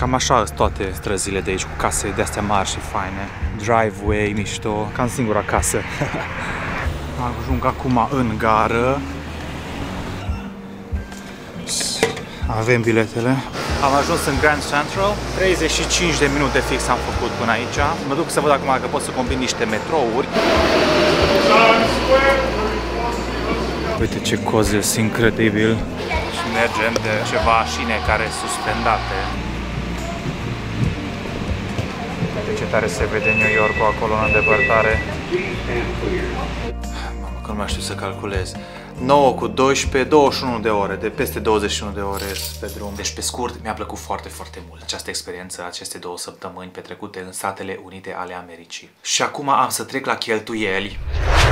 Cam așa sunt toate străzile de aici, cu case de astea mari și faine. Driveway, mișto, cam singura casă. Ajung acum în gară. Avem biletele. Am ajuns în Grand Central. 35 de minute fix am făcut până aici. Mă duc să văd acum că pot să combin niște metrouri. Uite ce cozil incredibil. Și mergem de ceva șine care suspendate. Tare se vede New York-ul acolo în îndepărtare. Mamă, că nu mai știu să calculez. 9 cu 12, 21 de ore, de peste 21 de ore pe drum. Deci, pe scurt, mi-a plăcut foarte, foarte mult această experiență, aceste două săptămâni petrecute în Statele Unite ale Americii. Și acum am să trec la cheltuieli.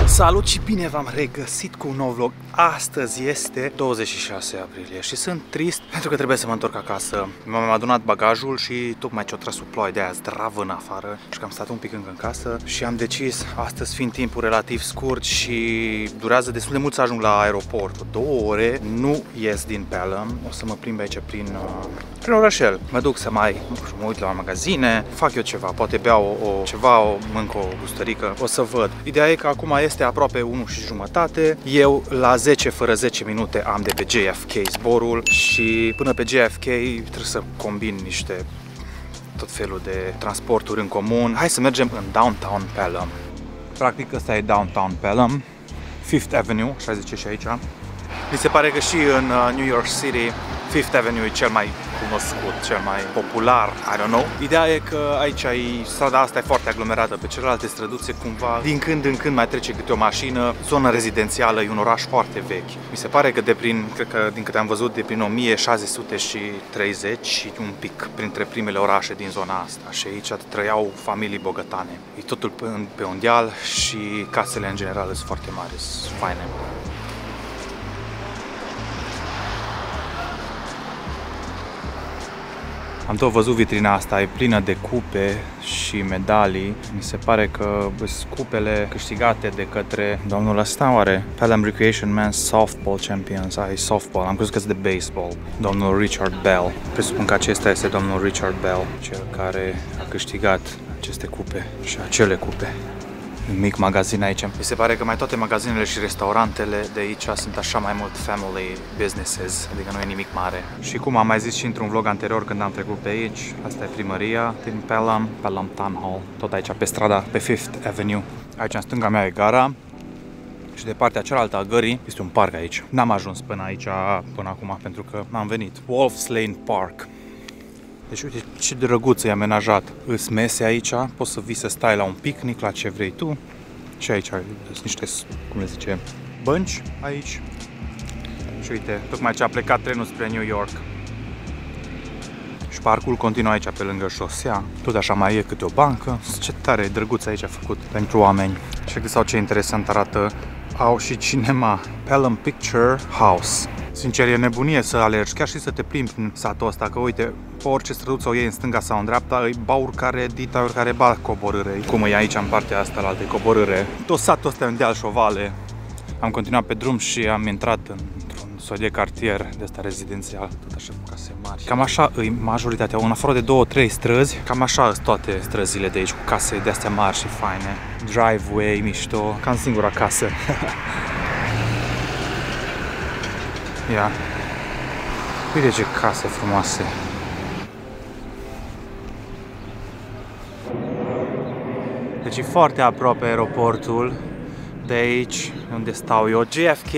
Salut și bine v-am regăsit cu un nou vlog. Astăzi este 26 aprilie și sunt trist pentru că trebuie să mă întorc acasă. M-am adunat bagajul și tocmai ce-o tras o ploaie de aia zdravă în afară și că am stat un pic încă în casă și am decis, astăzi fiind timpul relativ scurt și durează destul de mult să ajung la aeroport, două ore, nu ies din Pelham, o să mă plimb aici prin, uh, prin orășel. Mă duc să mai, nu știu, mă uit la magazine, fac eu ceva, poate beau o, o ceva, o mânc o gustărică, o să văd. Ideea e că acum este aproape 1 și jumătate, eu la 10 fără 10 minute am de pe JFK zborul și până pe JFK trebuie să combin niște tot felul de transporturi în comun. Hai să mergem în Downtown Pelham. Practic ăsta e Downtown Pelham. Fifth Avenue, așa zice și aici. Mi se pare că și în uh, New York City Fifth Avenue e cel mai cunoscut, cel mai popular, I don't know. Ideea e că aici e, strada asta e foarte aglomerată, pe celelalte străduțe cumva din când în când mai trece câte o mașină, zonă rezidențială, e un oraș foarte vechi. Mi se pare că de prin, cred că din câte am văzut, de prin 1630 și un pic printre primele orașe din zona asta și aici trăiau familii bogătane. E totul pe, pe un deal și casele în general sunt foarte mari, sunt faine. Am tot văzut vitrina asta, e plină de cupe și medalii. Mi se pare că sunt cupele câștigate de către domnul ăsta, oare? Pelham Recreation Men's Softball Champions, ai softball, am crezut că sunt de baseball. Domnul Richard Bell. Presupun că acesta este domnul Richard Bell, cel care a câștigat aceste cupe și acele cupe un mic magazin aici. Mi se pare că mai toate magazinele și restaurantele de aici sunt așa mai mult family businesses, adică nu e nimic mare. Și cum am mai zis și într-un vlog anterior când am trecut pe aici, asta e primăria din Pelham, Pelham Town Hall, tot aici pe strada, pe Fifth Avenue. Aici în stânga mea e gara, și de partea cealaltă a gării este un parc aici. N-am ajuns până aici până acum pentru că am venit. Wolf's Lane Park. Deci uite ce drăguț e amenajat. Îs mese aici, poți să vii să stai la un picnic, la ce vrei tu. Și aici sunt niște, cum le zice, bănci aici. Și uite, tocmai ce a plecat trenul spre New York. Și parcul continuă aici pe lângă șosea. Tot așa mai e câte o bancă. Ce tare drăguț aici a făcut pentru oameni. Și sau ce interesant arată. Au și cinema. Pelham Picture House. Sincer, e nebunie să alergi, chiar și să te plimbi în satul ăsta, că uite, pe orice străduță o iei în stânga sau în dreapta, îi bauri care dita care ba coborâre. Cum e aici în partea asta la alte coborâre. Tot satul ăsta e un deal șovale. Am continuat pe drum și am intrat într-un soi de cartier de asta rezidențial, tot așa cu case mari. Cam așa îi majoritatea, în afară de două, trei străzi, cam așa sunt toate străzile de aici, cu case de astea mari și faine. Driveway, mișto, cam singura casă. Ia. Uite ce case frumoase. Deci e foarte aproape aeroportul de aici, unde stau eu. JFK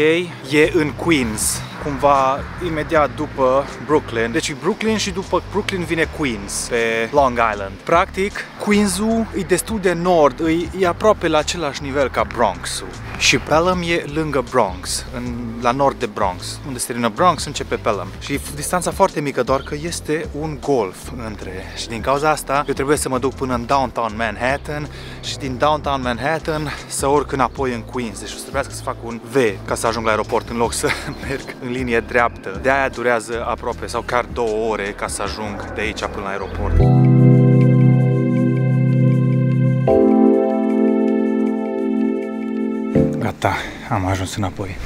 e în Queens, cumva imediat după Brooklyn. Deci Brooklyn și după Brooklyn vine Queens, pe Long Island. Practic, Queens-ul e destul de nord, e, e aproape la același nivel ca Bronx-ul. Și Pelham e lângă Bronx, în, la nord de Bronx. Unde se termină Bronx, începe Pelham. Și e distanța foarte mică, doar că este un golf între. Și din cauza asta, eu trebuie să mă duc până în downtown Manhattan și din downtown Manhattan să urc înapoi în Queens. Deci o să trebuiască să fac un V ca să ajung la aeroport în loc să merg în linie dreaptă. De aia durează aproape sau chiar două ore ca să ajung de aici până la aeroport. Gata, am ajuns înapoi.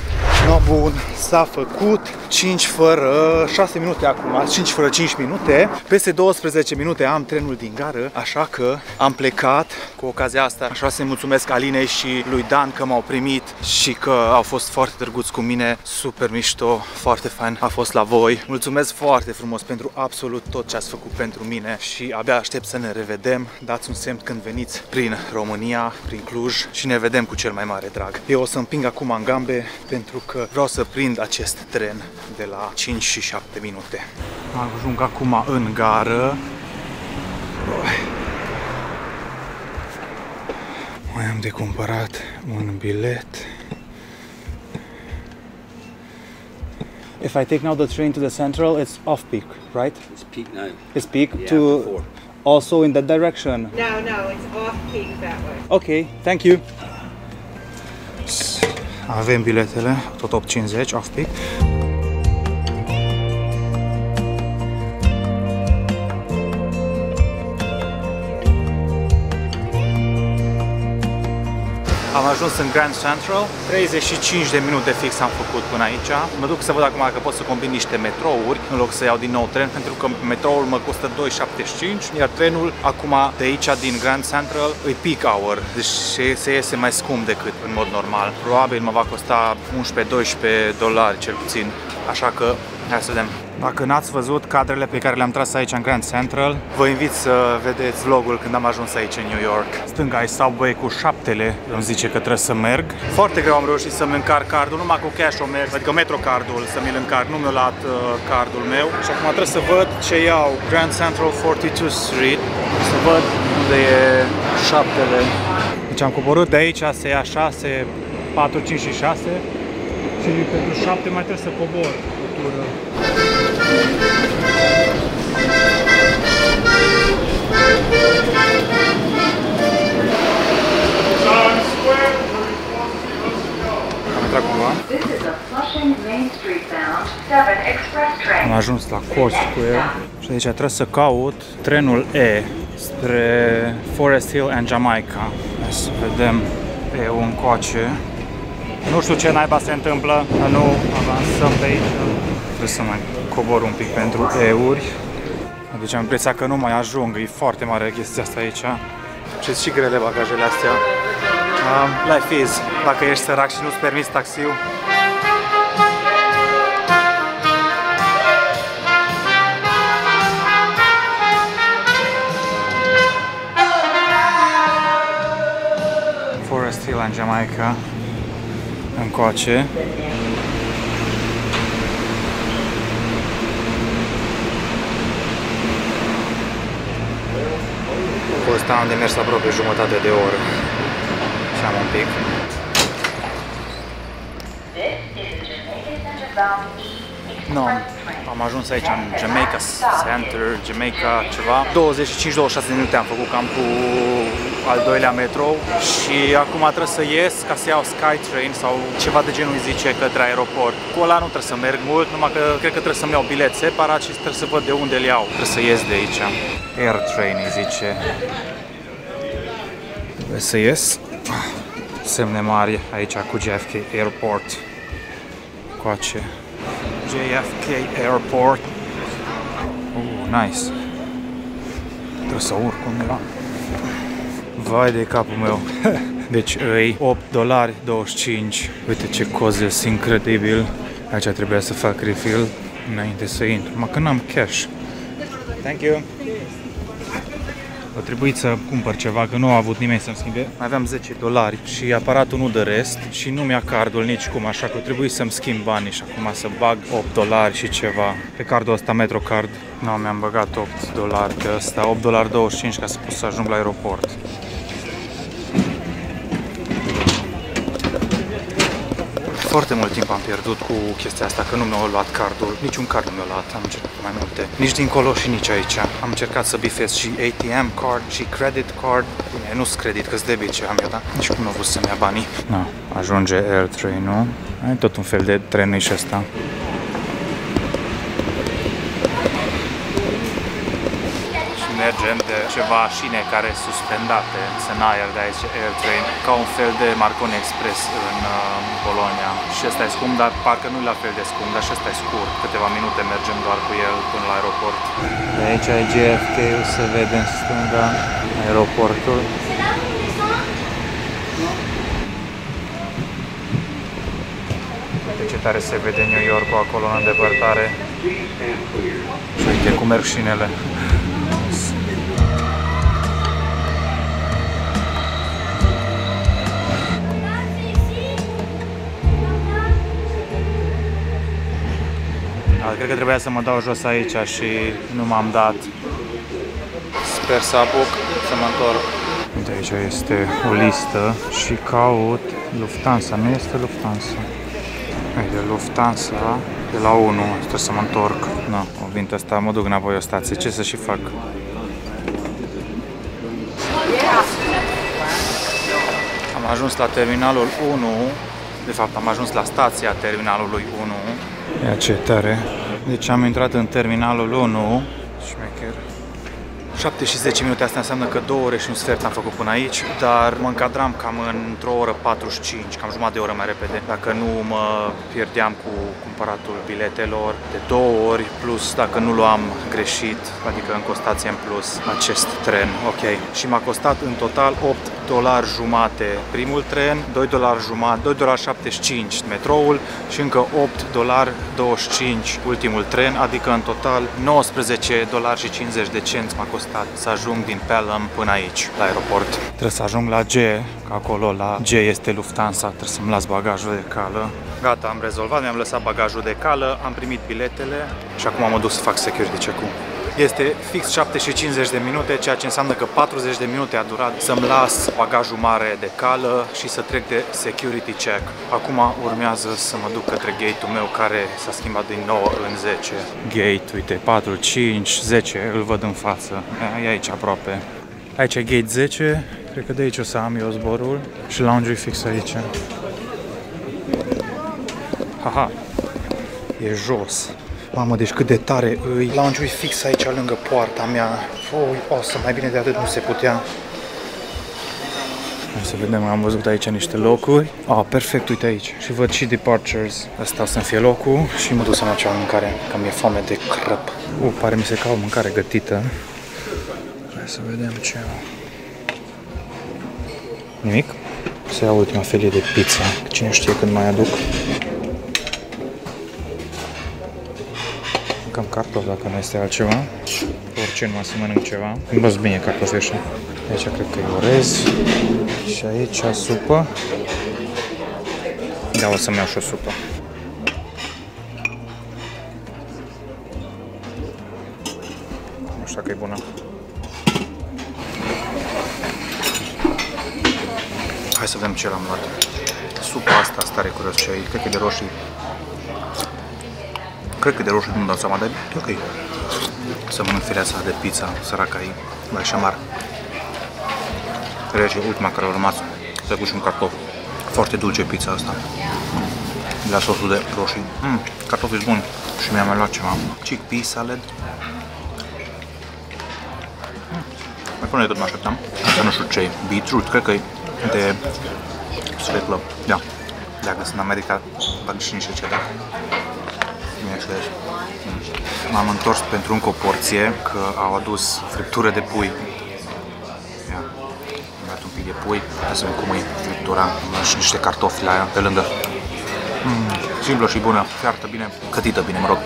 No, bun, s-a făcut 5 fără 6 minute acum, 5 fără 5 minute. Peste 12 minute am trenul din gară, așa că am plecat cu ocazia asta. Așa să-i mulțumesc Alinei și lui Dan că m-au primit și că au fost foarte drăguți cu mine, super mișto, foarte fain a fost la voi. Mulțumesc foarte frumos pentru absolut tot ce ați făcut pentru mine și abia aștept să ne revedem. Dați un semn când veniți prin România, prin Cluj și ne vedem cu cel mai mare drag. Eu o să împing acum în gambe pentru că vreau să prind acest tren de la 5 și 7 minute. Ajung acum în gară. Mai am de cumpărat un bilet. If I take now the train to the central, it's off peak, right? It's peak now. It's peak Yeah, to before. also in that direction. No, no, it's off peak that way. Okay, thank you. Avem biletele, tot 850 off Am ajuns în Grand Central, 35 de minute fix am făcut până aici. Mă duc să văd acum că pot să combin niște metrouri în loc să iau din nou tren, pentru că metroul mă costă 2,75, iar trenul acum de aici din Grand Central e peak hour, deci se iese mai scump decât în mod normal. Probabil mă va costa 11-12 dolari cel puțin, așa că hai să vedem. Dacă n-ați văzut cadrele pe care le-am tras aici în Grand Central, vă invit să vedeți vlogul când am ajuns aici în New York. Stânga e subway cu șaptele, îmi zice că trebuie să merg. Foarte greu am reușit să-mi încarc cardul, numai cu cash o merg, adică metrocardul să mi-l încarc, nu mi-a luat uh, cardul meu. Și acum trebuie să văd ce iau. Grand Central 42 Street, să văd unde e șaptele. Deci am coborât de aici, se ia 6, 4, 5 și 6 și pentru 7 mai trebuie să cobor o tură. Am intrat cumva. This is a Flushing Main Street bound 7 express train. Am ajuns la Court Square și aici trebuie să caut trenul E spre Forest Hill and Jamaica. Hai să vedem E-ul încoace. Nu știu ce naiba se întâmplă, dar nu avansăm pe aici. Trebuie să mai cobor un pic pentru E-uri. Deci am impresia că nu mai ajung, e foarte mare chestia asta aici. Și și grele bagajele astea. Um, life is, dacă ești sărac și nu-ți permiți taxiul, Forest Hill în Jamaica încoace. Cu ăsta am de mers aproape jumătate de oră. Și am un pic. This is a Jamaica Center bound E Nu, express train. am ajuns aici în Jamaica Center, Jamaica ceva. 25-26 de minute am făcut cam cu al doilea metrou și acum trebuie să ies ca să iau Skytrain sau ceva de genul îi zice către aeroport. Cu ăla nu trebuie să merg mult, numai că cred că trebuie să-mi iau bilet separat și trebuie să văd de unde îl iau. Trebuie să ies de aici. Airtrain îi zice. Trebuie să ies. Semne mari aici cu JFK Airport. Coace. JFK Airport. Oh, nice. Trebuie să urc undeva. Vai de capul meu. Deci îi 8 dolari 25. Uite ce cozes incredibil. Aici trebuia să fac refill înainte să intru. Mă că n-am cash. Thank you. A trebuit să cumpăr ceva, că nu a avut nimeni să-mi schimbe. Mai aveam 10 dolari și aparatul nu dă rest și nu mi-a cardul nici cum, așa că trebuie să-mi schimb banii și acum să bag 8 dolari și ceva. Pe cardul ăsta, Metrocard, nu, mi-am băgat 8 dolari pe ăsta, 8 dolari 25 ca să pot să ajung la aeroport. Foarte mult timp am pierdut cu chestia asta, că nu mi-au luat cardul. Niciun card nu mi-a luat, am încercat mai multe. Nici dincolo și nici aici. Am încercat să bifez și ATM card și credit card. Bine, nu-s credit, că-s debit ce am eu, da? Nici cum nu au vrut să-mi ia banii. Na, ajunge Air Train-ul. E tot un fel de tren și ăsta. Și mergem de ceva șine care suspendate, sunt aer de aici, Airtrain, ca un fel de Marconi Express în uh, Polonia. Și ăsta e scump, dar parcă nu e la fel de scump, dar și ăsta e scurt. Câteva minute mergem doar cu el până la aeroport. De aici e JFK, se vede în stânga aeroportul. Uite ce tare se vede New York-ul acolo în îndepărtare. Și uite cum merg șinele. Cred că trebuia să mă dau jos aici și nu m-am dat. Sper să apuc să mă întorc. Uite, aici este o listă și caut Lufthansa. Nu este Lufthansa. Uite, Lufthansa de la 1. Trebuie să mă întorc. Na, o vint asta, mă duc înapoi o stație. Ce să și fac? Am ajuns la terminalul 1. De fapt, am ajuns la stația terminalului 1. Ia ce tare. Deci am intrat în terminalul 1. Șmecher. 7 și 10 minute, asta înseamnă că 2 ore și un sfert am făcut până aici, dar mă încadram cam într-o oră 45, cam jumătate de oră mai repede, dacă nu mă pierdeam cu cumpăratul biletelor de două ori, plus dacă nu luam greșit, adică în costație în plus acest tren, ok. Și m-a costat în total 8 dolari jumate primul tren, 2 dolari jumate, 2 dolari 75 metroul și încă 8 dolari 25 ultimul tren, adică în total 19 dolari și 50 de cenți m-a costat să ajung din Pelham până aici, la aeroport. Trebuie să ajung la G, că acolo la G este Lufthansa, trebuie să-mi las bagajul de cală. Gata, am rezolvat, mi-am lăsat bagajul de cală, am primit biletele și acum mă duc să fac security check-ul. Este fix 7 și 50 de minute, ceea ce înseamnă că 40 de minute a durat să-mi las bagajul mare de cală și să trec de security check. Acum urmează să mă duc către gate-ul meu care s-a schimbat din 9 în 10. Gate, uite, 4, 5, 10, îl văd în față. E aici aproape. Aici e gate 10, cred că de aici o să am eu zborul și lounge fix aici. Haha, e jos. Mamă, deci cât de tare îi. Lounge fix aici lângă poarta mea. Oi, o să mai bine de atât nu se putea. Hai să vedem, am văzut aici niște locuri. Ah, perfect, uite aici. Și văd și departures. Asta o să-mi fie locul și mă duc să-mi iau mâncare, că mi-e foame de crăp. Uh, pare mi se ca o mâncare gătită. Hai să vedem ce au. Nimic? Să iau ultima felie de pizza. Cine știe când mai aduc. Cartofi dacă nu este altceva. Orice nu să mănânc ceva. Îmi băs bine cartofii așa. Aici cred că e orez. Și aici supă. Da, o să-mi iau și o supă. Nu știu dacă e bună. Hai să vedem ce l-am luat. Supa asta, stare curios ce e. Cred că e de roșii. Cred că e de roșii, nu-mi dau seama, dar e ok. Să mănânc firea asta de pizza, săraca ei, mai șamar. Rece, ultima care a rămas, să cu și un cartof. Foarte dulce pizza asta. De la sosul de roșii. Mm, cartofii buni. Și mi-am mai luat ceva. Chickpea salad. Mm. Mai pune tot mă așteptam. Asta nu știu ce e. Beetroot, cred că e de svetlă. Da. Dacă sunt în America, bag și niște cheddar. Bineînțeles. Mm. M-am întors pentru încă o porție, că au adus friptură de pui. Ia. Am dat un pic de pui, hai să vedem cum e friptura. Am luat și niște cartofi la ea, pe lângă. Mm, simplă și bună, fiartă bine, cătită bine, mă rog.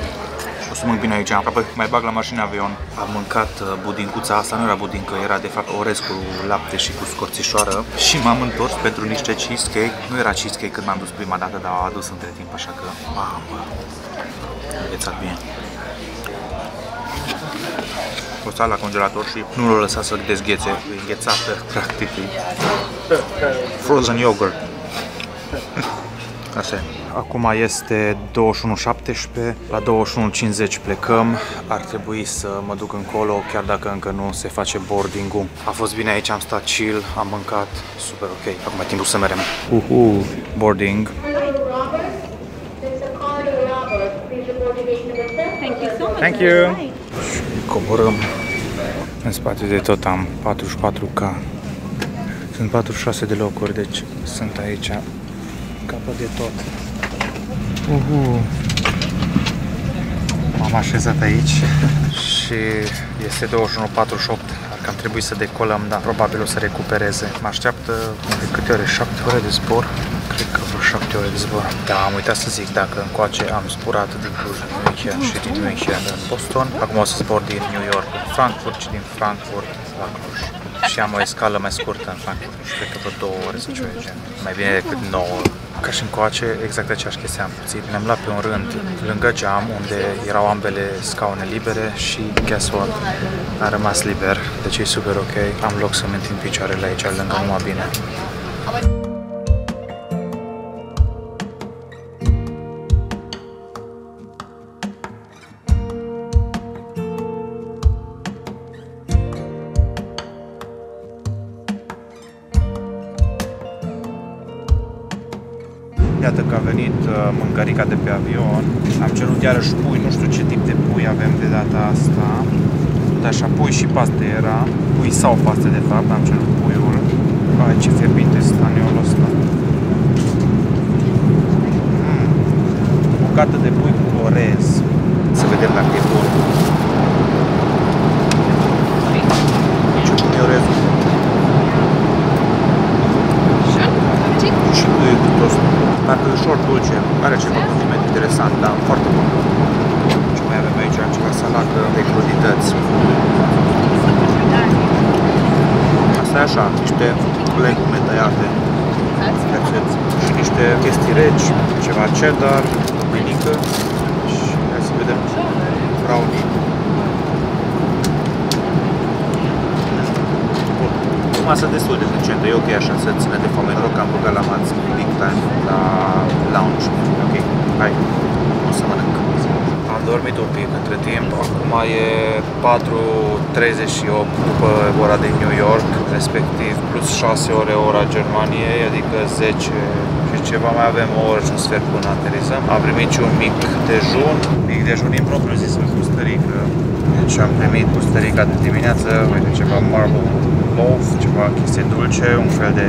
O să mănânc bine aici, apoi mai bag la mașină avion. Am mâncat uh, budincuța asta, nu era budincă, era de fapt orez cu lapte și cu scorțișoară și m-am întors pentru niște cheesecake. Nu era cheesecake când m-am dus prima dată, dar au adus între timp, așa că, mamă, înghețat bine. O stat la congelator și nu l-a lăsat să dezghețe, e înghețată, practic. Frozen yogurt. Asta e. Acum este 21.17, la 21.50 plecăm. Ar trebui să mă duc încolo, chiar dacă încă nu se face boarding-ul. A fost bine aici, am stat chill, am mâncat, super ok. Acum e timpul să merem. Uhu, boarding. Thank you so much. Thank you. Și coborâm În spate de tot am 44K. Sunt 46 de locuri, deci sunt aici capăt de tot. Uhu. M-am așezat aici și este 21.48 Parcă am trebuit să decolăm, dar probabil o să recupereze. Mă așteaptă de câte ore? 7 ore de zbor? Cred că vreo 7 ore de zbor. Da, am uitat să zic dacă încoace am zburat din Cluj în München și din München în Boston. Acum o să zbor din New York în Frankfurt și din Frankfurt la Cluj. Și am o escală mai scurtă în Frankfurt, nu știu, cred că vreo două ore sau ceva de gen. Mai bine decât 9 ca și încoace, exact aceeași chestie am pățit. Ne-am luat pe un rând lângă geam, unde erau ambele scaune libere și guess what? A rămas liber, deci e super ok. Am loc să-mi întind picioarele aici lângă numai bine. Venit uh, mâncărica de pe avion. Am cerut iarăși pui, nu știu ce tip de pui avem de data asta. Tot așa, pui și paste era. Pui sau paste de fapt, am cerut puiul. Ai, ce fierbinte staniolul ăsta. Mm. Bucată de pui cu orez. Să vedem dacă e bun. Ce bun e orezul. Și nu e gustos. Parcă e ușor dulce. Are ceva condiment interesant, dar foarte bun. Ce mai avem aici? Ceva salată de crudități. Asta e așa, niște legume tăiate. That's it. Și niște chestii reci, ceva cheddar, duminică și hai să vedem brownie. o masă destul de decentă, e ok așa, să ține de foame. Noroc că am băgat la mați big time la lounge. Ok, hai, o să mănânc. Am dormit un pic între timp, acum e 4.38 după ora din New York, respectiv plus 6 ore ora Germaniei, adică 10 și ceva, mai avem o oră și un sfert până aterizăm. Am primit și un mic dejun, mic dejun din propriu zis în Custărică. Deci am primit Custărica de dimineață, uite ceva marble loaf, ceva chestie dulce, un fel de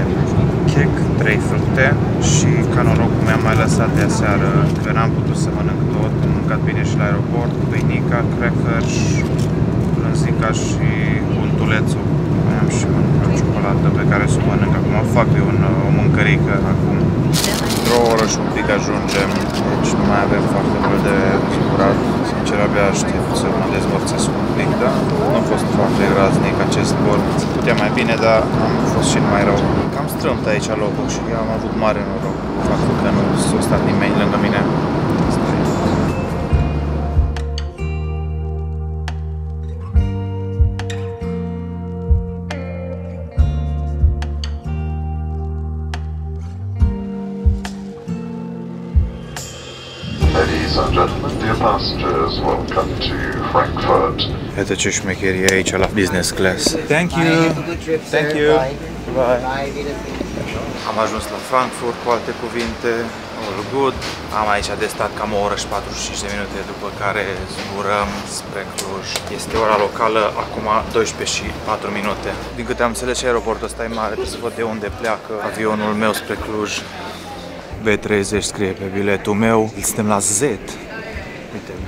cake, trei fructe și ca noroc mi-am mai lăsat de aseară, că n-am putut să mănânc tot, am mâncat bine și la aeroport, pâinica, crackers, brânzica și untulețul. Mai am și mâncat ciocolată pe care să o mănânc. Acum fac eu un, o mâncărică acum. Într-o oră și un pic ajungem, deci nu mai avem foarte mult de zburat. Sincer, abia aștept să mă dezmorțesc un pic, dar nu a fost foarte graznic acest zbor. Se putea mai bine, dar am fost și mai rău. Cam strâmt aici locul și eu am avut mare noroc cu faptul că nu s-a stat nimeni lângă mine. Passengers, welcome to Frankfurt. Iată ce șmecherie e aici la business class. Thank you! Thank you! Bye! Am ajuns la Frankfurt, cu alte cuvinte, all good. Am aici de stat cam o oră și 45 de minute, după care zburăm spre Cluj. Este ora locală, acum 12 și 4 minute. Din câte am înțeles, și aeroportul ăsta e mare, trebuie să văd de unde pleacă avionul meu spre Cluj. B30 scrie pe biletul meu, suntem la Z.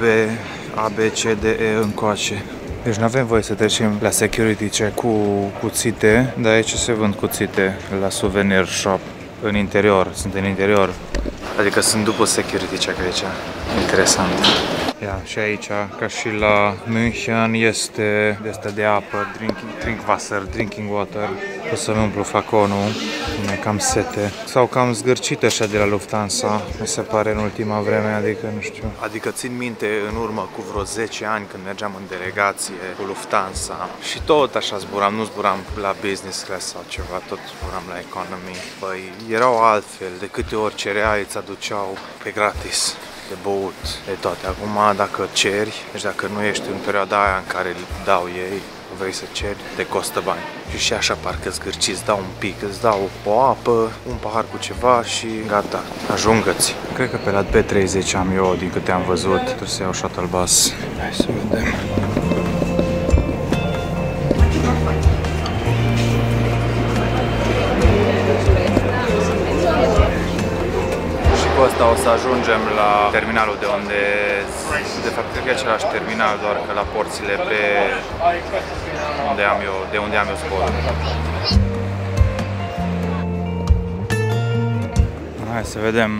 Uite, B, A, B, C, D, E încoace. Deci nu avem voie să trecem la security check cu cuțite, dar aici se vând cuțite la souvenir shop în interior, sunt în interior. Adică sunt după security check aici. Interesant. Ia, și aici, ca și la München, este de asta de apă, drinking, drink wasser, drinking water. O să-mi umplu flaconul, mi cam sete. Sau cam zgârcit așa de la Lufthansa, mi se pare în ultima vreme, adică nu știu. Adică țin minte în urmă cu vreo 10 ani când mergeam în delegație cu Lufthansa și tot așa zburam, nu zburam la business class sau ceva, tot zburam la economy. Băi, erau altfel, de câte ori cereai îți aduceau pe gratis de băut, de toate. Acum, dacă ceri, deci dacă nu ești în perioada aia în care îl dau ei, vrei să ceri, te costă bani. Și și așa parcă zgârci, îți dau un pic, îți dau o apă, un pahar cu ceva și gata, ajungă-ți. Cred că pe la B30 am eu, din câte am văzut, trebuie să iau shuttle bus. Hai să vedem. cu asta o să ajungem la terminalul de unde, de fapt, cred că e același terminal, doar că la porțile pe unde am eu, de unde am eu zborul. Hai să vedem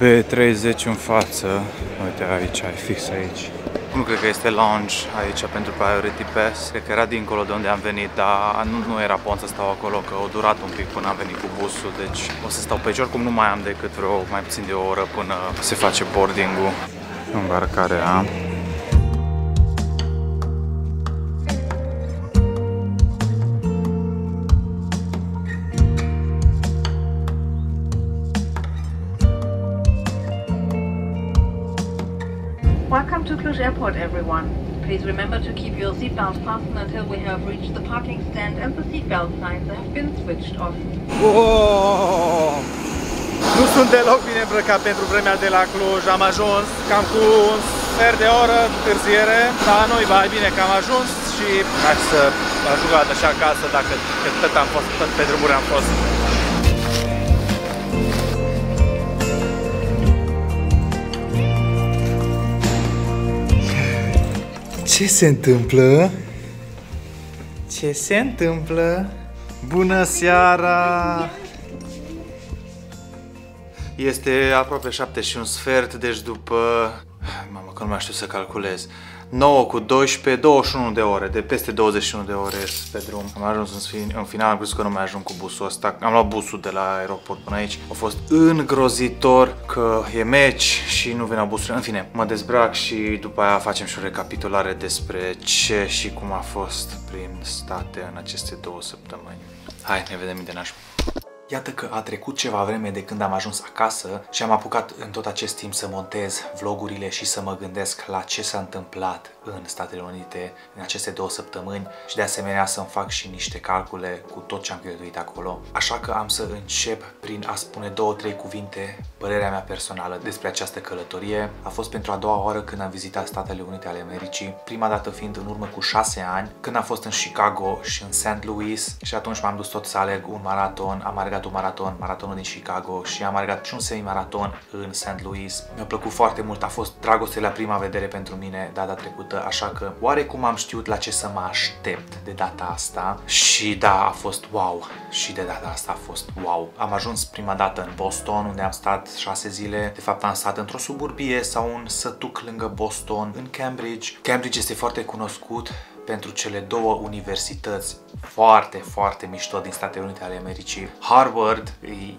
B30 în față. Uite aici, ai fix aici. Nu cred că este lounge aici pentru Priority Pass. Cred că era dincolo de unde am venit, dar nu, nu era pont să stau acolo, că au durat un pic până am venit cu busul. Deci o să stau pe aici, oricum nu mai am decât vreo mai puțin de o oră până se face boarding-ul. Îmbarcarea. To Cluj Airport, everyone. Please remember to keep your seatbelt fastened until we have reached the parking stand and the seatbelt signs have been switched off. Oh! Nu sunt deloc bine îmbrăcat pentru vremea de la Cluj. Am ajuns cam cu un sfert de oră întârziere, dar noi mai bine că am ajuns și hai să ajung așa acasă dacă că tot am fost, tot pe drumuri am fost. Ce se întâmplă? Ce se întâmplă? Bună seara! Este aproape 7 și un sfert, deci după... Mamă, că nu mai știu să calculez. 9 cu 12, 21 de ore, de peste 21 de ore pe drum. Am ajuns în, fin, în final, am crezut că nu mai ajung cu busul ăsta. Am luat busul de la aeroport până aici. A fost îngrozitor că e meci și nu veneau busurile. În fine, mă dezbrac și după aia facem și o recapitulare despre ce și cum a fost prin state în aceste două săptămâni. Hai, ne vedem de nașpa. Iată că a trecut ceva vreme de când am ajuns acasă și am apucat în tot acest timp să montez vlogurile și să mă gândesc la ce s-a întâmplat în Statele Unite în aceste două săptămâni și de asemenea să-mi fac și niște calcule cu tot ce am cheltuit acolo. Așa că am să încep prin a spune două, trei cuvinte, părerea mea personală despre această călătorie. A fost pentru a doua oară când am vizitat Statele Unite ale Americii, prima dată fiind în urmă cu șase ani, când am fost în Chicago și în St. Louis și atunci m-am dus tot să alerg un maraton, am alergat un maraton, maratonul din Chicago și am alergat și un semi-maraton în St. Louis. Mi-a plăcut foarte mult, a fost dragoste la prima vedere pentru mine data trecută, așa că oarecum am știut la ce să mă aștept de data asta și da, a fost wow și de data asta a fost wow. Am ajuns prima dată în Boston, unde am stat șase zile, de fapt am stat într-o suburbie sau un sătuc lângă Boston, în Cambridge. Cambridge este foarte cunoscut pentru cele două universități foarte, foarte mișto din Statele Unite ale Americii. Harvard e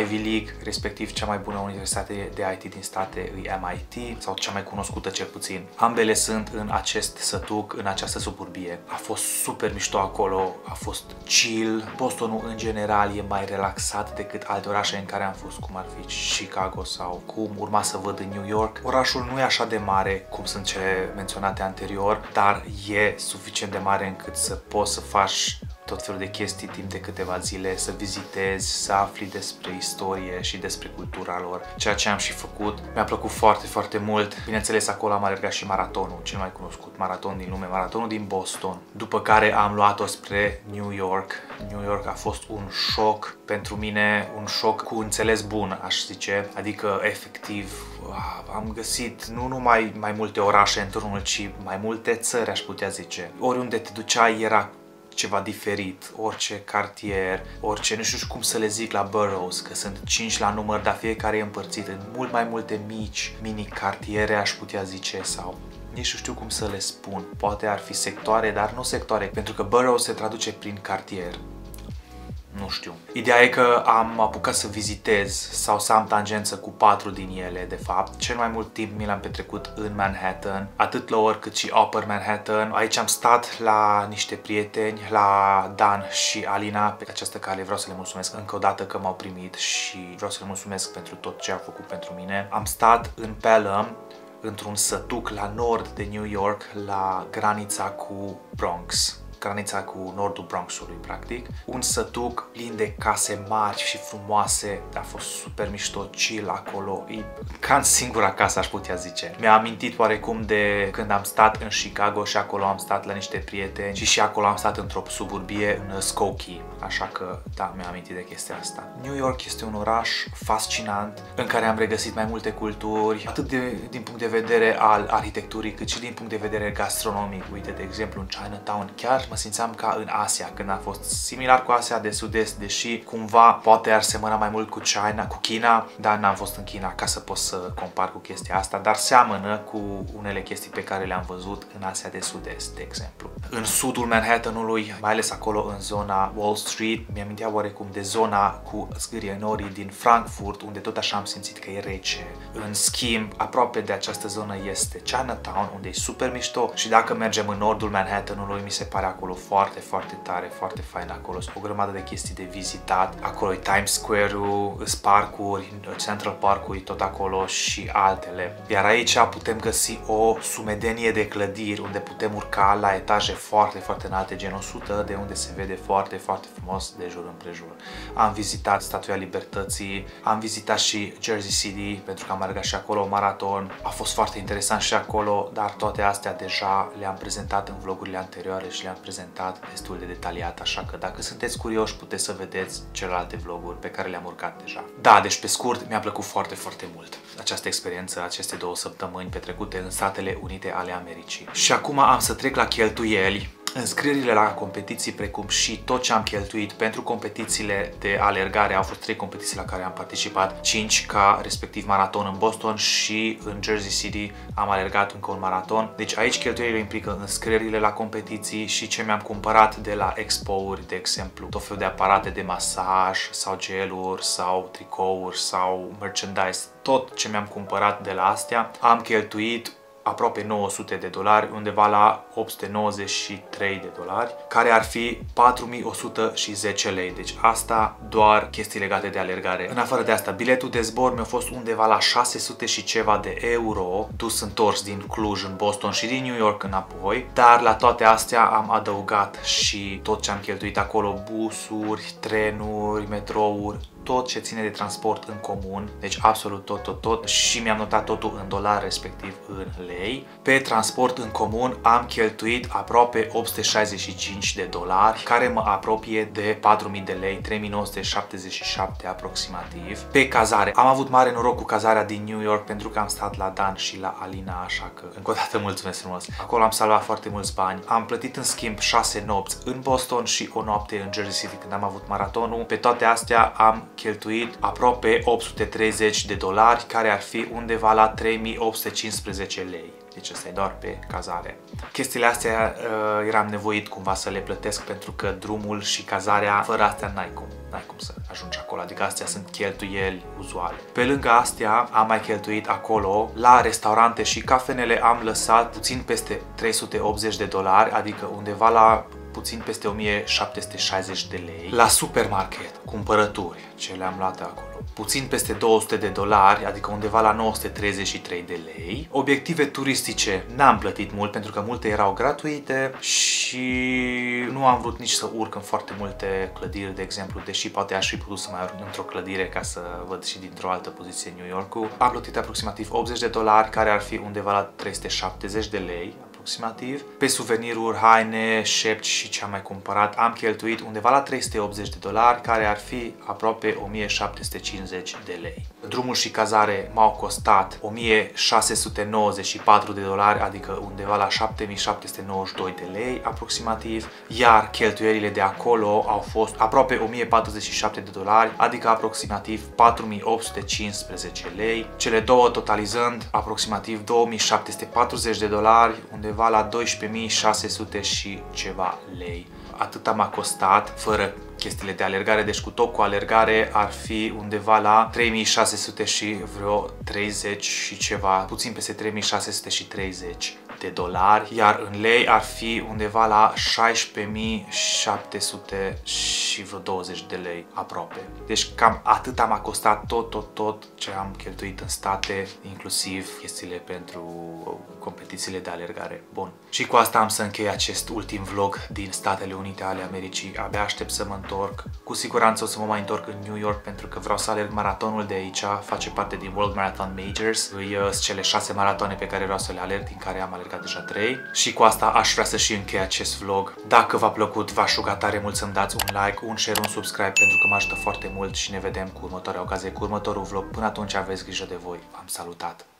Ivy League, respectiv cea mai bună universitate de IT din state e MIT sau cea mai cunoscută cel puțin. Ambele sunt în acest sătuc, în această suburbie. A fost super mișto acolo, a fost chill. Bostonul în general e mai relaxat decât alte orașe în care am fost, cum ar fi Chicago sau cum urma să văd în New York. Orașul nu e așa de mare cum sunt cele menționate anterior, dar e suficient de mare încât să poți să faci tot felul de chestii timp de câteva zile, să vizitezi, să afli despre istorie și despre cultura lor, ceea ce am și făcut. Mi-a plăcut foarte, foarte mult. Bineînțeles, acolo am alergat și maratonul, cel mai cunoscut maraton din lume, maratonul din Boston, după care am luat-o spre New York. New York a fost un șoc pentru mine, un șoc cu înțeles bun, aș zice, adică efectiv am găsit nu numai mai multe orașe într-unul, ci mai multe țări, aș putea zice. Oriunde te duceai era ceva diferit, orice cartier, orice, nu știu cum să le zic la boroughs, că sunt 5 la număr, dar fiecare e împărțit în mult mai multe mici mini cartiere, aș putea zice, sau nici nu știu cum să le spun. Poate ar fi sectoare, dar nu sectoare, pentru că borough se traduce prin cartier nu știu. Ideea e că am apucat să vizitez sau să am tangență cu patru din ele, de fapt. Cel mai mult timp mi l-am petrecut în Manhattan, atât Lower cât și Upper Manhattan. Aici am stat la niște prieteni, la Dan și Alina. Pe această cale vreau să le mulțumesc încă o dată că m-au primit și vreau să le mulțumesc pentru tot ce au făcut pentru mine. Am stat în Pelham, într-un sătuc la nord de New York, la granița cu Bronx granița cu nordul Bronxului, practic. Un sătuc plin de case mari și frumoase, a fost super mișto, chill acolo, e ca în singura casă, aș putea zice. Mi-a amintit oarecum de când am stat în Chicago și acolo am stat la niște prieteni și și acolo am stat într-o suburbie în Skokie, așa că da, mi-am amintit de chestia asta. New York este un oraș fascinant în care am regăsit mai multe culturi, atât de, din punct de vedere al arhitecturii, cât și din punct de vedere gastronomic. Uite, de exemplu, în Chinatown chiar mă simțeam ca în Asia, când a fost similar cu Asia de Sud-Est, deși cumva poate ar semăna mai mult cu China, cu China, dar n-am fost în China ca să pot să compar cu chestia asta, dar seamănă cu unele chestii pe care le-am văzut în Asia de Sud-Est, de exemplu. În sudul Manhattanului, mai ales acolo în zona Wall Street, mi-amintea oarecum de zona cu zgârienorii din Frankfurt, unde tot așa am simțit că e rece. În schimb, aproape de această zonă este Chinatown, unde e super mișto și dacă mergem în nordul Manhattanului, mi se pare acolo foarte, foarte tare, foarte fain acolo. Sunt o grămadă de chestii de vizitat. Acolo e Times Square-ul, parcuri, Central Park-ul tot acolo și altele. Iar aici putem găsi o sumedenie de clădiri unde putem urca la etaje foarte, foarte înalte, gen 100, de unde se vede foarte, foarte frumos de jur împrejur. Am vizitat Statuia Libertății, am vizitat și Jersey City pentru că am mergat și acolo maraton. A fost foarte interesant și acolo, dar toate astea deja le-am prezentat în vlogurile anterioare și le-am prezentat destul de detaliat, așa că dacă sunteți curioși puteți să vedeți celelalte vloguri pe care le-am urcat deja. Da, deci pe scurt, mi-a plăcut foarte, foarte mult această experiență, aceste două săptămâni petrecute în Statele Unite ale Americii. Și acum am să trec la cheltuieli Înscrierile la competiții, precum și tot ce am cheltuit pentru competițiile de alergare, au fost trei competiții la care am participat, 5 ca respectiv maraton în Boston și în Jersey City am alergat încă un maraton. Deci aici cheltuielile implică înscrierile la competiții și ce mi-am cumpărat de la expo-uri, de exemplu, tot felul de aparate de masaj sau geluri sau tricouri sau merchandise, tot ce mi-am cumpărat de la astea, am cheltuit aproape 900 de dolari, undeva la 893 de dolari, care ar fi 4110 lei. Deci asta doar chestii legate de alergare. În afară de asta, biletul de zbor mi-a fost undeva la 600 și ceva de euro, dus întors din Cluj în Boston și din New York înapoi, dar la toate astea am adăugat și tot ce am cheltuit acolo, busuri, trenuri, metrouri, tot ce ține de transport în comun, deci absolut tot, tot, tot și mi-am notat totul în dolari, respectiv în lei. Pe transport în comun am cheltuit aproape 865 de dolari, care mă apropie de 4000 de lei, 3977 aproximativ. Pe cazare, am avut mare noroc cu cazarea din New York pentru că am stat la Dan și la Alina, așa că încă o dată mulțumesc frumos. Acolo am salvat foarte mulți bani. Am plătit în schimb 6 nopți în Boston și o noapte în Jersey City când am avut maratonul. Pe toate astea am cheltuit aproape 830 de dolari, care ar fi undeva la 3815 lei. Deci asta e doar pe cazare. Chestiile astea uh, eram nevoit cumva să le plătesc pentru că drumul și cazarea, fără astea n-ai cum, n-ai cum să ajungi acolo. Adică astea sunt cheltuieli uzuale. Pe lângă astea am mai cheltuit acolo la restaurante și cafenele am lăsat puțin peste 380 de dolari, adică undeva la puțin peste 1760 de lei. La supermarket, cumpărături, ce le-am luat acolo, puțin peste 200 de dolari, adică undeva la 933 de lei. Obiective turistice n-am plătit mult pentru că multe erau gratuite și nu am vrut nici să urc în foarte multe clădiri, de exemplu, deși poate aș fi putut să mai urc într-o clădire ca să văd și dintr-o altă poziție New York-ul. Am plătit aproximativ 80 de dolari, care ar fi undeva la 370 de lei, aproximativ. Pe suveniruri, haine, șepci și ce am mai cumpărat am cheltuit undeva la 380 de dolari, care ar fi aproape 1750 de lei. Drumul și cazare m-au costat 1694 de dolari, adică undeva la 7792 de lei aproximativ, iar cheltuielile de acolo au fost aproape 1047 de dolari, adică aproximativ 4815 lei, cele două totalizând aproximativ 2740 de dolari, undeva la 12.600 și ceva lei. Atâta m-a costat fără chestiile de alergare, deci cu tot cu alergare ar fi undeva la 3600 și vreo 30 și ceva, puțin peste 3630 de dolari, iar în lei ar fi undeva la 16.700 și vreo 20 de lei aproape. Deci cam atât am costat tot, tot, tot ce am cheltuit în state, inclusiv chestiile pentru competițiile de alergare. Bun. Și cu asta am să închei acest ultim vlog din Statele Unite ale Americii. Abia aștept să mă întorc. Cu siguranță o să mă mai întorc în New York pentru că vreau să alerg maratonul de aici. Face parte din World Marathon Majors. Îi uh, cele șase maratoane pe care vreau să le alerg, din care am alergat deja trei. Și cu asta aș vrea să și închei acest vlog. Dacă v-a plăcut, v-aș ruga tare mult să-mi dați un like, un share, un subscribe pentru că mă ajută foarte mult și ne vedem cu următoarea ocazie, cu următorul vlog. Până atunci aveți grijă de voi. V-am salutat. Pa, pa!